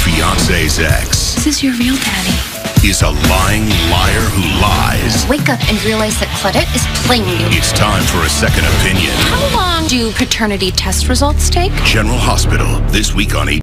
fiance's ex This is your real daddy. is a lying liar who lies. Wake up and realize that Claudette is playing you. It's time for a second opinion. How long do paternity test results take? General Hospital, this week on